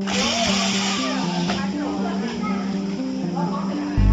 有，没事，没事，我没事。我往哪来啊？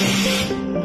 うん。